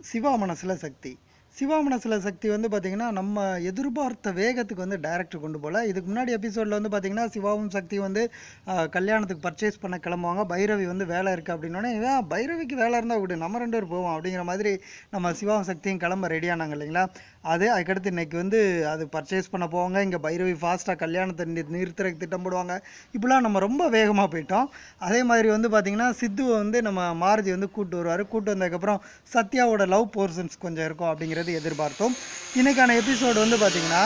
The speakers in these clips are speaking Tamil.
சிவா மனசில் சக்தி. சிவா மனசில் சக்தி வந்து பார்த்திங்கன்னா நம்ம எதிர்பார்த்த வேகத்துக்கு வந்து டைரக்டர் கொண்டு போகல இதுக்கு முன்னாடி எபிசோடில் வந்து பார்த்திங்கன்னா சிவாவும் சக்தி வந்து கல்யாணத்துக்கு பர்ச்சேஸ் பண்ண கிளம்புவாங்க. பைரவி வந்து வேலை இருக்குது அப்படின்னோடனே இவன் பைரவிக்கு வேலை இருந்தால் விடு நம்ம ரெண்டு பேர் போவோம். அப்படிங்கிற மாதிரி நம்ம சிவாவும் சக்தியும் கிளம்ப ரெடியானாங்க இல்லைங்களா? அது அதுக்கடுத்து இன்னைக்கு வந்து அது பர்ச்சேஸ் பண்ண போவாங்க. இங்கே பைரவி ஃபாஸ்ட்டாக கல்யாணத்தை நி- நிறுத்துறதுக்கு திட்டம் போடுவாங்க. இப்படிலாம் நம்ம ரொம்ப வேகமாக போயிட்டோம். அதே மாதிரி வந்து பார்த்திங்கன்னா சித்துவை வந்து நம்ம மாருதி வந்து கூப்பிட்டு வருவார். கூப்பிட்டு வந்ததுக்கப்புறம் சத்யாவோட லவ் போர்ஷன்ஸ் கொஞ்சம் இருக்கும் அப்படிங்கிற அப்படிங்கிறது எதிர்பார்த்தோம். இன்னைக்கான எபிசோடு வந்து பார்த்திங்கன்னா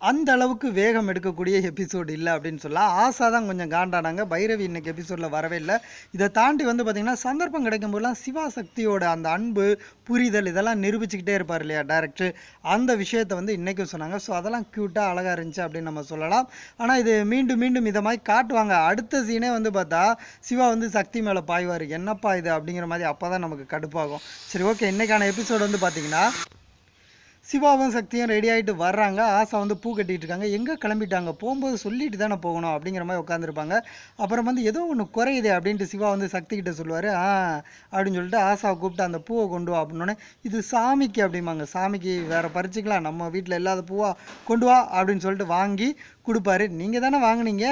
அந்த அளவுக்கு வேகம் எடுக்கக்கூடிய எபிசோடு இல்லை அப்படின்னு சொல்லலாம். ஆசா தான் கொஞ்சம் காண்டானாங்க. பைரவி இன்னைக்கு எபிசோடில் வரவே இல்லை. இதை தாண்டி வந்து பார்த்திங்கன்னா சந்தர்ப்பம் கிடைக்கும் போதெல்லாம் சிவா சக்தியோட அந்த அன்பு புரிதல் இதெல்லாம் நிரூபிச்சுக்கிட்டே இருப்பார் இல்லையா டேரக்டர் அந்த விஷயத்தை வந்து இன்றைக்கும் சொன்னாங்க. ஸோ அதெல்லாம் க்யூட்டாக அழகாக இருந்துச்சு அப்படின்னு நம்ம சொல்லலாம். ஆனால் இது மீண்டும் மீண்டும் இதை மாதிரி காட்டுவாங்க. அடுத்த சீனே வந்து பார்த்தா சிவா வந்து சக்தி மேலே பாய்வார். என்னப்பா இது அப்படிங்கிற மாதிரி அப்போ தான் நமக்கு கடுப்பாகும். சரி ஓகே இன்றைக்கான எபிசோடு வந்து பார்த்திங்கன்னா சிவாவும் சக்தியும் ரெடி ஆகிட்டு வர்றாங்க. ஆசா வந்து பூ கட்டிகிட்டு இருக்காங்க. எங்கே கிளம்பிட்டாங்க? போகும்போது சொல்லிட்டு தானே போகணும் அப்படிங்கிற மாதிரி உட்காந்துருப்பாங்க அப்புறம் வந்து ஏதோ ஒன்று குறையுது அப்படின்ட்டு சிவா வந்து சக்தி கிட்ட சொல்லுவார். ஆ அப்படின்னு சொல்லிட்டு ஆசாவை கூப்பிட்டு அந்த பூவை கொண்டு வா அப்படின்னோடனே இது சாமிக்கு அப்படிம்பாங்க. சாமிக்கு வேறு பறிச்சுக்கலாம். நம்ம வீட்டில் இல்லாத பூவா கொண்டு வா அப்படின்னு சொல்லிட்டு வாங்கி கொடுப்பாரு. நீங்கள் தானே வாங்குனீங்க?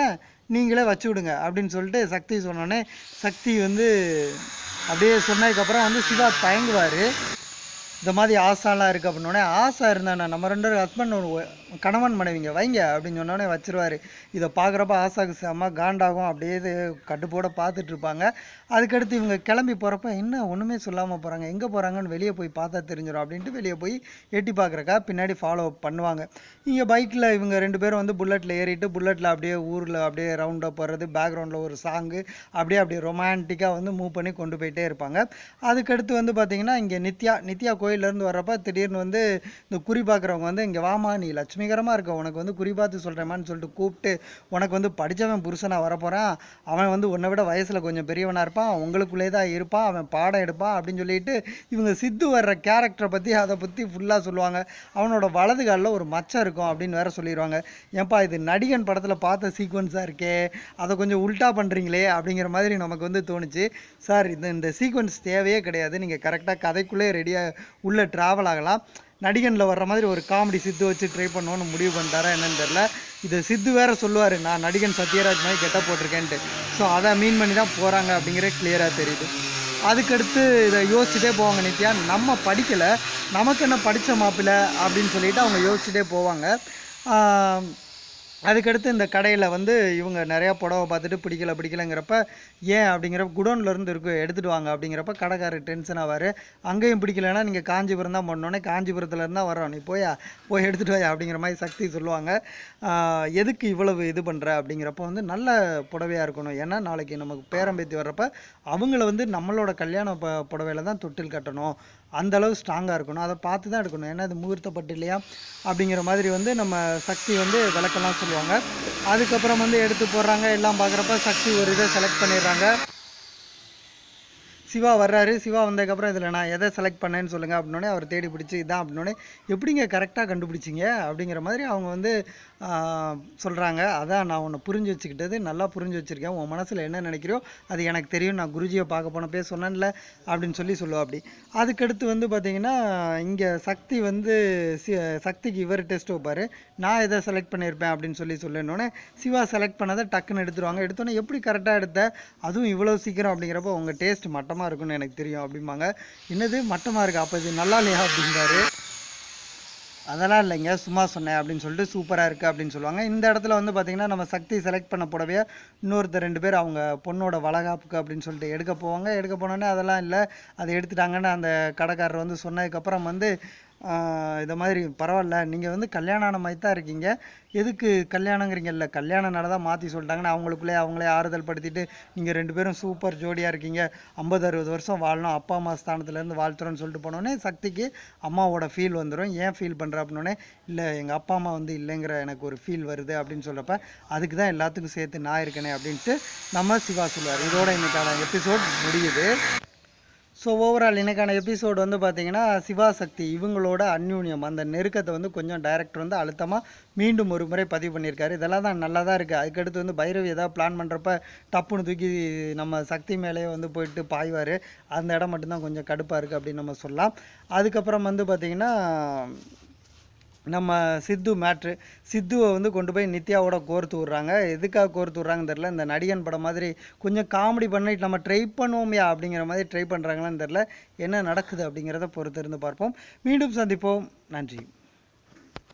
நீங்களே வச்சு விடுங்க அப்படின்னு சொல்லிட்டு சக்தி சொன்னோடனே சக்தி வந்து அப்படியே சொன்னதுக்கப்புறம் வந்து சிவா தயங்குவார். இந்த மாதிரி ஆசாலாம் இருக்குது அப்படின்னோடனே ஆசை இருந்தானே? நம்ம ரெண்டு பேரும் ஹஸ்பண்ட் கணவன் மனைவிங்க வைங்க அப்படின்னு சொன்னோடனே வச்சிருவாரு. இதை பார்க்குறப்ப ஆசாக்கு செம்ம காண்டாகும். அப்படியே இது கட்டுப்போட பார்த்துட்ருப்பாங்க அதுக்கடுத்து இவங்க கிளம்பி போகிறப்ப என்ன ஒன்றுமே சொல்லாமல் போகிறாங்க எங்கே போகிறாங்கன்னு வெளியே போய் பார்த்தா தெரிஞ்சிடும் அப்படின்ட்டு வெளியே போய் எட்டி பார்க்குறக்கா பின்னாடி ஃபாலோ பண்ணுவாங்க. இங்கே பைக்கில் இவங்க ரெண்டு பேரும் வந்து புல்லட்டில் ஏறிட்டு புல்லட்டில் அப்படியே ஊரில் அப்படியே ரவுண்டாக போகிறது பேக்ரவுண்டில் ஒரு சாங்கு அப்படியே அப்படியே ரொமான்டிக்காக வந்து மூவ் பண்ணி கொண்டு போயிட்டே இருப்பாங்க. அதுக்கடுத்து வந்து பார்த்திங்கன்னா இங்கே நித்யா நித்யா கோயிலேருந்து வர்றப்ப திடீர்னு வந்து இந்த குறி பார்க்குறவங்க வந்து இங்கே வாமா நீ லட்சுமிகரமாக இருக்க உனக்கு வந்து குறி பார்த்து சொல்கிறேமான்னு சொல்லிட்டு கூப்பிட்டு உனக்கு வந்து படித்தவன் புருஷனாக வரப்போகிறான் அவன் வந்து உன்னை விட வயசில் கொஞ்சம் பெரியவனாக இருப்பான். உங்களுக்குள்ளே தான் இருப்பான். அவன் பாடம் எடுப்பான் அப்படின்னு சொல்லிட்டு இவங்க சித்து வர்ற கேரக்டரை பற்றி அதை பற்றி ஃபுல்லாக சொல்லுவாங்க. அவனோட வலது காலில் ஒரு மச்சம் இருக்கும் அப்படின்னு வேற சொல்லிடுவாங்க ஏன்பா இது நடிகன் படத்தில் பார்த்த சீக்வன்ஸாக இருக்கே. அதை கொஞ்சம் உல்ட்டா பண்ணுறீங்களே அப்படிங்கிற மாதிரி நமக்கு வந்து தோணுச்சு. சார் இந்த இந்த சீக்வன்ஸ் தேவையே கிடையாது. நீங்கள் கரெக்டாக கதைக்குள்ளே ரெடியாக உள்ளே ட்ராவல் ஆகலாம். நடிகனில் வர்ற மாதிரி ஒரு காமெடி சித்து வச்சு ட்ரை பண்ணோன்னு முடிவு பண்ணிட்டாரா என்னன்னு தெரில இதை சித்து வேற சொல்லுவார் நான் நடிகன் சத்யராஜ் மாதிரி கெட்ட போட்டிருக்கேன்ட்டு. ஸோ அதை மீன் பண்ணி தான் போகிறாங்க அப்படிங்கிறது கிளியராக தெரியுது. அதுக்கடுத்து இதை யோசிச்சுட்டே போவாங்க நித்யா. நம்ம படிக்கலை நமக்கு என்ன படித்த மாப்பிள்ளை அப்படின்னு சொல்லிட்டு அவங்க யோசிச்சுட்டே போவாங்க. அதுக்கடுத்து இந்த கடையில் வந்து இவங்க நிறையா புடவை பார்த்துட்டு பிடிக்கல பிடிக்கலங்கிறப்ப ஏன் அப்படிங்கிறப்ப குடோன்லேருந்து இருக்கு எடுத்துகிட்டு வாங்க அப்படிங்கிறப்ப கடைக்காரர் டென்ஷன் ஆவார். அங்கேயும் பிடிக்கலன்னா நீங்கள் காஞ்சிபுரம் தான் பண்ணோன்னே காஞ்சிபுரத்துலேருந்து தான் வரோம் நீ போயா போய் எடுத்துகிட்டு வாயா அப்படிங்கிற மாதிரி சக்தி சொல்லுவாங்க. எதுக்கு இவ்வளவு இது பண்ணுற அப்படிங்கிறப்ப வந்து நல்ல புடவையாக இருக்கணும். ஏன்னா நாளைக்கு நமக்கு பேரம்பேத்தி வர்றப்ப அவங்கள வந்து நம்மளோட கல்யாண ப புடவையில் தான் தொட்டில் கட்டணும். அந்தளவு ஸ்ட்ராங்காக இருக்கணும். அதை பார்த்து தான் எடுக்கணும். ஏன்னா அது முகூர்த்தப்பட்டு இல்லையா? அப்படிங்கிற மாதிரி வந்து நம்ம சக்தி வந்து விளக்கெல்லாம் சொல்லுவாங்க. அதுக்கப்புறம் வந்து எடுத்து போடுறாங்க. எல்லாம் பார்க்குறப்ப சக்தி ஒரு இதை செலக்ட் பண்ணிடுறாங்க. சிவா வர்றாரு. சிவா வந்ததுக்கப்புறம் இதில் நான் எதை செலக்ட் பண்ணேன்னு சொல்லுங்கள் அப்படின்னோடனே அவர் தேடி பிடிச்சி இதான் அப்படின்னோடனே எப்படிங்க கரெக்டாக கண்டுபிடிச்சிங்க அப்படிங்கிற மாதிரி அவங்க வந்து சொல்கிறாங்க அதான் நான் உன்னை புரிஞ்சு வச்சுக்கிட்டது நல்லா புரிஞ்சு வச்சுருக்கேன். உன் மனசில் என்ன நினைக்கிறியோ அது எனக்கு தெரியும். நான் குருஜியை பார்க்க போனப்பே சொன்னேன்ல அப்படின்னு சொல்லி சொல்லுவா அப்படி. அதுக்கடுத்து வந்து பார்த்தீங்கன்னா இங்கே சக்தி வந்து சி- சக்திக்கு இவர் டெஸ்ட் வைப்பார். நான் எதை செலக்ட் பண்ணியிருப்பேன் அப்படின்னு சொல்லி சொல்லினோடனே சிவா செலக்ட் பண்ணதை டக்குன்னு எடுத்துருவாங்க. எடுத்தோன்னே எப்படி கரெக்டாக எடுத்த? அதுவும் இவ்வளோ சீக்கிரம் அப்படிங்கிறப்போ உங்கள் டேஸ்ட் மட்டமாக இருக்கும்னு எனக்கு தெரியும் அப்படிம்பாங்க. என்னது மட்டமாக இருக்குது அப்போ இது நல்லா இல்லையா அப்படிங்கிறாரு அதெல்லாம் இல்லைங்க சும்மா சொன்னேன் அப்படின்னு சொல்லிட்டு சூப்பராக இருக்குது அப்படின்னு சொல்லுவாங்க. இந்த இடத்துல வந்து பார்த்திங்கன்னா நம்ம சக்தி செலக்ட் பண்ண போடவே இன்னொருத்தர் ரெண்டு பேர் அவங்க பொண்ணோட வளகாப்புக்கு அப்படின்னு சொல்லிட்டு எடுக்க போவாங்க. எடுக்க போனோடனே அதெல்லாம் இல்லை அதை எடுத்துட்டாங்கன்னு அந்த கடைக்காரர் வந்து சொன்னதுக்கப்புறம் வந்து இதை மாதிரி பரவாயில்ல. நீங்கள் வந்து கல்யாணம் ஆன மாதிரி தான் இருக்கீங்க. எதுக்கு கல்யாணங்கிறீங்க? இல்லை கல்யாணம்னால தான் மாற்றி சொல்லிட்டாங்கன்னு அவங்களுக்குள்ளே அவங்களே ஆறுதல் படுத்திட்டு நீங்கள் ரெண்டு பேரும் சூப்பர் ஜோடியாக இருக்கீங்க. ஐம்பது அறுபது வருஷம் வாழணும். அப்பா அம்மா ஸ்தானத்துலேருந்து வாழ்த்துறோன்னு சொல்லிட்டு போனோடனே சக்திக்கு அம்மாவோட ஃபீல் வந்துடும் ஏன் ஃபீல் பண்ணுற அப்படின்னோடனே இல்லை எங்கள் அப்பா அம்மா வந்து இல்லைங்கிற எனக்கு ஒரு ஃபீல் வருது அப்படின்னு சொல்கிறப்ப அதுக்கு தான் எல்லாத்துக்கும் சேர்த்து நான் இருக்கேனே அப்படின்ட்டு நம்ம சிவா சொல்லுவார். இதோட இன்றைக்கான எபிசோட் முடியுது. ஸோ ஓவரால் இன்றைக்கான எபிசோடு வந்து பார்த்தீங்கன்னா சிவாசக்தி இவங்களோட அந்யூன்யம் அந்த நெருக்கத்தை வந்து கொஞ்சம் டைரக்டர் வந்து அழுத்தமாக மீண்டும் ஒரு முறை பதிவு பண்ணியிருக்காரு. இதெல்லாம் தான் நல்லா தான் இருக்குது அதுக்கடுத்து வந்து பைரவி ஏதாவது பிளான் பண்ணுறப்ப டப்புன்னு தூக்கி நம்ம சக்தி மேலேயே வந்து போயிட்டு பாய்வார். அந்த இடம் மட்டும்தான் கொஞ்சம் கடுப்பாக இருக்குது அப்படின்னு நம்ம சொல்லலாம். அதுக்கப்புறம் வந்து பார்த்திங்கன்னா நம்ம சித்து மேட்ரு சித்துவை வந்து கொண்டு போய் நித்யாவோட கோர்த்து விட்றாங்க. எதுக்காக கோர்த்து விட்றாங்கன்னு தெரில இந்த நடிகன் படம் மாதிரி கொஞ்சம் காமெடி பண்ணிட்டு நம்ம ட்ரை பண்ணுவோம்யா அப்படிங்கிற மாதிரி ட்ரை பண்ணுறாங்களான்னு தெரில என்ன நடக்குது அப்படிங்கிறத பொறுத்திருந்து பார்ப்போம். மீண்டும் சந்திப்போம். நன்றி.